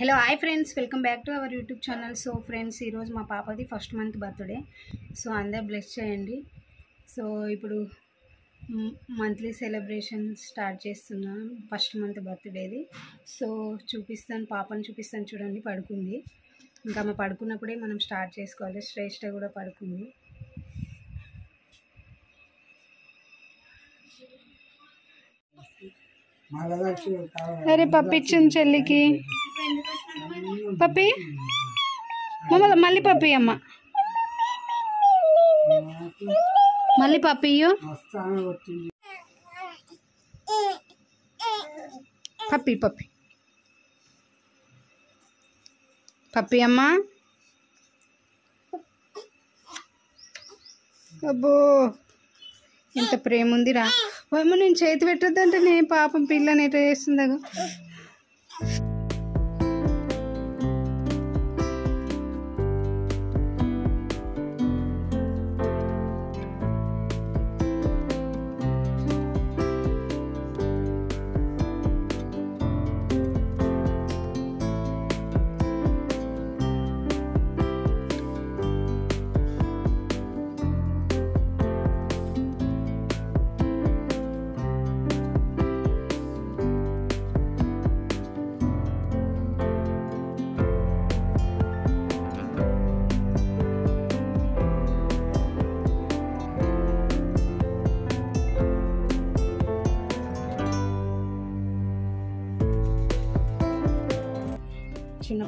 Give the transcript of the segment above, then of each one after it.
Hello hi friends welcome back to our YouTube channel so friends ఈరోజు మా పాపది first month birthday so అందరు bless చేయండి. So ఇప్పుడు మంత్లీ సెలబ్రేషన్ స్టార్ట్ చేస్తున్నా. ఫస్ట్ మంత్ బర్త్డేది సో చూపిస్తాను పాపని చూపిస్తాను. చూడండి పడుకుంది. ఇంకా ఆమె పడుకున్నప్పుడే మనం స్టార్ట్ చేసుకోవాలి. శ్రేష్ఠ కూడా పడుకుంది. అరే పప్పి ఇచ్చింది చెల్లికి. పప్పి? మమ్మల్ని మళ్ళీ పప్పి అమ్మ. మళ్ళీ పప్పి పప్పి పప్పి. పప్పి అమ్మ. అబ్బో ఎంత ప్రేమ ఉందిరా అమ్మ నేను చేతి పెట్టొద్దంటే నేను పాపం పిల్లని ఎట్లా చేస్తుందో.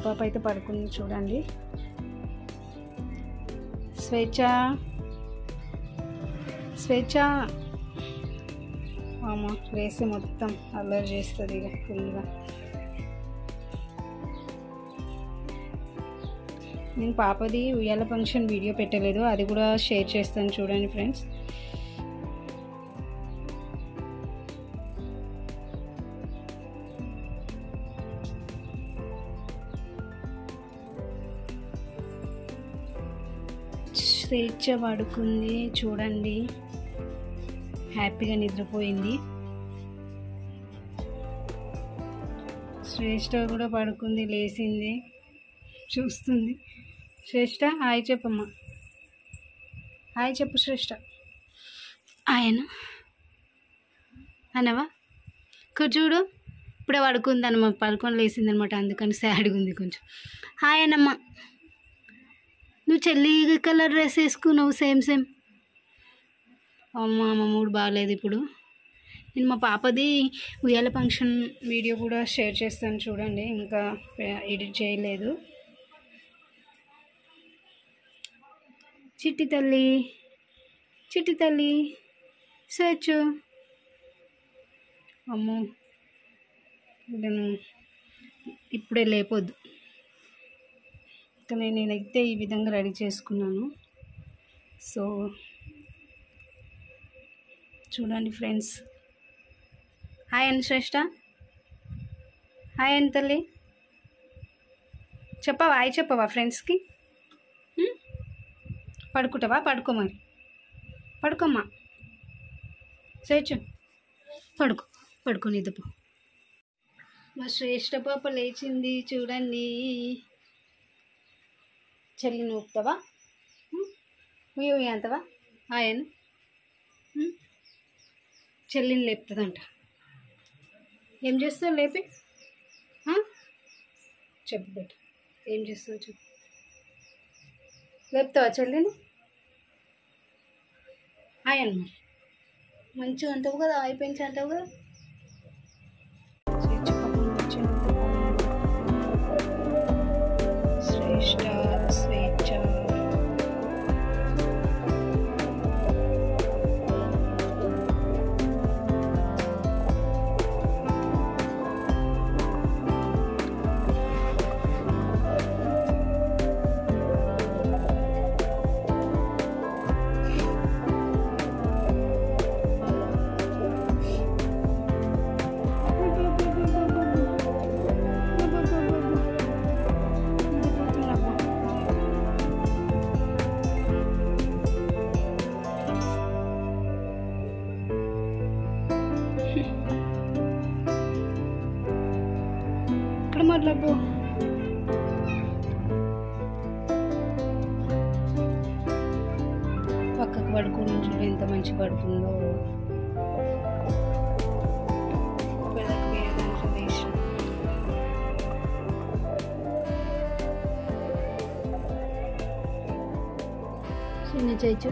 పాప అయితే పడుకుంది చూడండి. స్వేచ్ఛ. స్వేచ్ఛ. అమ్మ వేసి మొత్తం అల్లరి చేస్తుంది ఇక ఫుల్గా. నేను పాపది ఉయ్యాల ఫంక్షన్ వీడియో పెట్టలేదు అది కూడా షేర్ చేస్తాను చూడండి ఫ్రెండ్స్. స్వేచ్ఛ పడుకుంది. చూడండి. హ్యాపీగా నిద్రపోయింది. శ్రేష్ఠ కూడా పడుకుంది లేచింది. చూస్తుంది. శ్రేష్ఠ హాయ్ చెప్పమ్మా. హాయ్ చెప్పు శ్రేష్ఠ ఆయన. అనవా ఇక్కడ చూడు. ఇప్పుడే పడుకుంది అనమాట పడుకొని లేచింది అనమాట అందుకని సాడ్గా ఉంది కొంచెం. హాయ్ అనమ్మా నువ్వు చెల్లి కలర్ డ్రెస్ వేసుకున్నావు సేమ్ సేమ్ అమ్మ మా మూడు బాగాలేదు ఇప్పుడు. నేను మా పాపది ఉయ్యాల ఫంక్షన్ వీడియో కూడా షేర్ చేస్తాను చూడండి ఇంకా ఎడిట్ చేయలేదు. చిట్టి తల్లి చిట్టి తల్లి స్వేచ్ఛు అమ్మో ఇప్పుడే లేపొద్దు. కానీ నేనైతే ఈ విధంగా రెడీ చేసుకున్నాను. సో చూడండి ఫ్రెండ్స్. హాయ్ అని శ్రేష్ట హాయ్ అని తల్లి చెప్పవా? హాయ్ చెప్పవా ఫ్రెండ్స్కి? పడుకుంటావా? పడుకో మరి. పడుకోమ్మా. చేచ్చు పడుకో. పడుకో నిద్రపో. మా శ్రేష్ట పాప లేచింది చూడండి. చెల్లి నూపుతావా ఉయ్య ఉయ్య అంతవా ఆయన చెల్లిని లేపుతుందంట. ఏం చేస్తావు లేపి? చెప్పు బెట్ట ఏం చేస్తావు చెప్పు. లేపుతావా చెల్లిని? ఆయన మరి. మంచిగా అంటావు కదా అయిపోయించి అంటావు కదా? ఎంత మంచి పడుతుందో. చిన్న చేయొచ్చు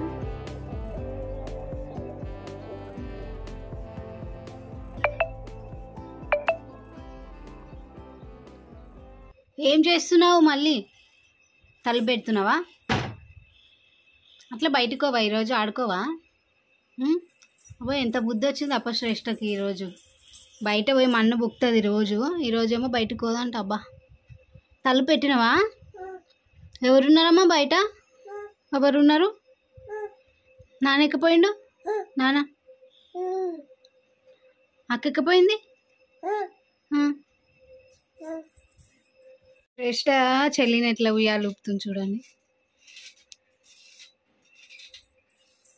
ఏం చేస్తున్నావు మళ్ళీ? తలపెడుతున్నావా అట్లా బయటకోవా ఈరోజు ఆడుకోవా? అబ్బో ఎంత బుద్ధి వచ్చింది అపశ్రేష్టకి ఈరోజు బయట పోయి మన్ను బుక్తుంది రోజు. ఈరోజు ఏమో బయటకు పోదంట అబ్బా. తలుపు పెట్టినవా? ఎవరున్నారమ్మా బయట? ఎవరున్నారు? నాన్న ఎక్కపోయిండు నాన్న? అక్క ఎక్కపోయింది శ్రేష్ట చెల్లిని ఎట్లా ఉయ్యాలు ఊపుతుంది చూడండి.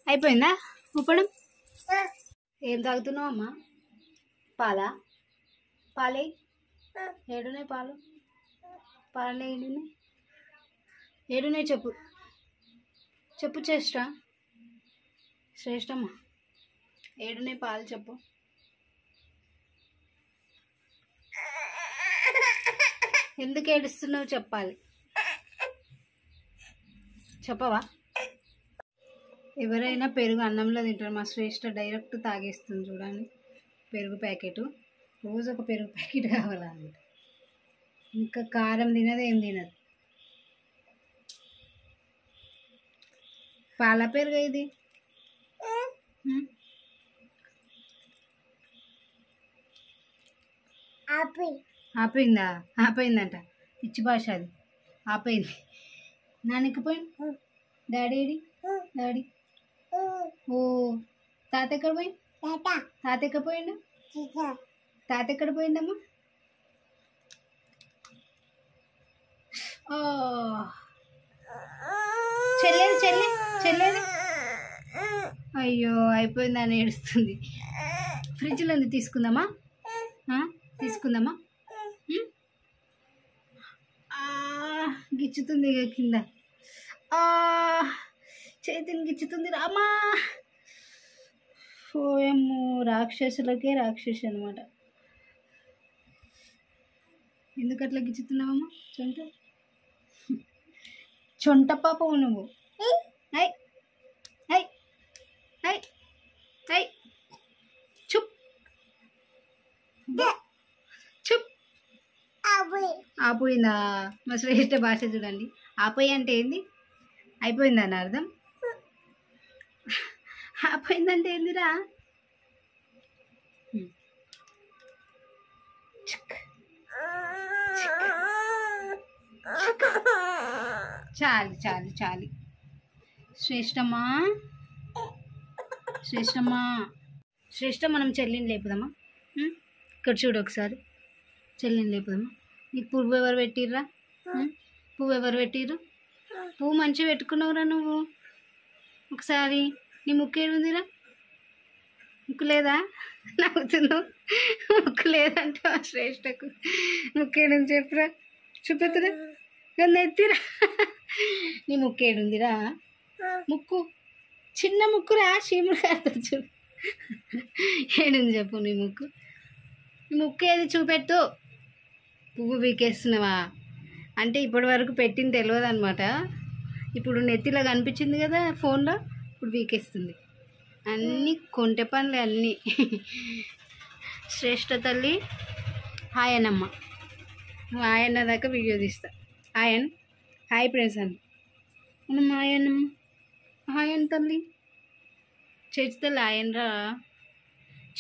అయిపోయిందా? ఊపడం ఏం తాగుతున్నావు అమ్మా? పాలా? పాలే? ఏడున్నాయి పాలు? పాలు ఏడున్నాయి? ఏడున్నాయి చెప్పు. చెప్పు శ్రేష్ట. శ్రేష్టమ్మా ఏడున్నాయి పాలు చెప్పు. ఎందుకు ఏడుస్తున్నావు చెప్పాలి. చెప్పవా? ఎవరైనా పెరుగు అన్నంలో తింటారు. మా శ్రేష్ట డైరెక్ట్ తాగేస్తుంది చూడండి. పెరుగు ప్యాకెట్. రోజు ఒక పెరుగు ప్యాకెట్ కావాలన్నమాట. ఇంకా కారం తినదు ఏం తినదు. పాల పెరుగు ఇది? ఆపోయిందా ఆపోయిందంట పిచ్చి భాష అది. ఆపోయింది నాన్నెక్కిపోయింది డాడీ? డాడీ. ఓ తాత ఎక్కడ పోయింది తాత ఎక్కడ పోయిండు తాత ఎక్కడ పోయిందమ్మా ఓ. చెల్లేది చెల్లి చెల్లేది అయ్యో అయిపోయిందని ఏడుస్తుంది. ఫ్రిడ్జ్లో ఉంది తీసుకుందామా? తీసుకుందామా? ఆ, గిచ్చుతుంది కింద. ఆ, చేతిని గిచ్చుతుంది. రామా! ఓయమ్మో రాక్షసులకే రాక్షసి అనమాట ఎందుకు అట్లా గిచ్చుతున్నావమ్మా చొంట. చొంట పాపవు నువ్వు. ఐ ఐ ఐ ఐ చుప్! చుప్! ఆపోయిందా? మా శ్రేష్ఠ భాష చూడండి. ఆపోయి అంటే ఏంది? అయిపోయిందని అర్థం? పోయిందంటే ఏందిరా? చాలు చాలు చాలు. శ్రేష్టమ్మా. శ్రేష్టమ్మా. శ్రేష్ట మనం చెల్లిని లేపుదామా? ఇక్కడ చూడు ఒకసారి. చెల్లిని లేపుదామా? నీకు పువ్వు ఎవరు పెట్టిర్రా? పువ్వు ఎవరు పెట్టిర్రు? పువ్వు మంచిగా పెట్టుకున్నావురా నువ్వు. ఒకసారి. నీ ముక్కు ఏడుందిరా? ముక్కు లేదా? నవ్వుతున్నావు? ముక్కు లేదంటే మా శ్రేష్టకు ముక్కు ఏడుంది చెప్పురా. చూపెత్తురా? నన్ను ఎత్తిరా. నీ ముక్కు ఏడుందిరా? ముక్కు. చిన్న ముక్కురా చీముడు కాదు చూడు. ఏడుంది చెప్పు నీ ముక్కు. నీ ముక్కు ఏది చూపెట్టు. పువ్వు పీకేస్తున్నావా? అంటే ఇప్పటి వరకు పెట్టింది తెలియదు అనమాట ఇప్పుడు నెత్తిలో కనిపించింది కదా ఫోన్లో? ఇప్పుడు వీకేస్తుంది. అన్నీ కొంటె పనులు అన్నీ. శ్రేష్ఠ తల్లి ఆయనమ్మ. నువ్వు ఆయన దాకా వీడియో తీస్తా. ఆయన్ హాయ్ ఫ్రెండ్స్ అని. మనం ఆయనమ్మ ఆయన తల్లి. చేతి తల్లి ఆయనరా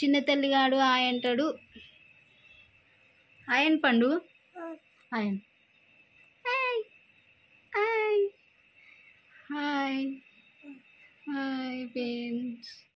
చిన్న తల్లిగాడు ఆయంటాడు ఆయన పండు? ఆయన్. Hi. Hi. Hi hi friends